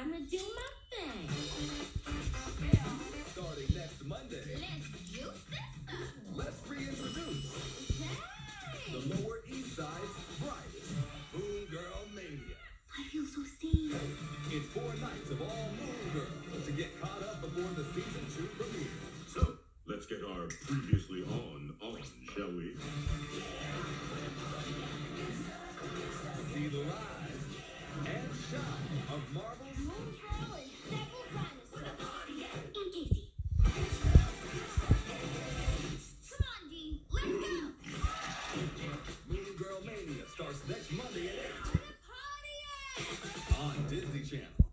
time to do my thing. Starting next Monday. Let's juice this up. Let's reintroduce. Dang. The Lower East Side's brightest Moon Girl Mania. I feel so seen. It's four nights of all Moon Girls to get caught up before the season two premiere. So, let's get our previously on on, shall we? Yeah. See the live. Moon Girl Mania starts next Monday at 8 on Disney Channel.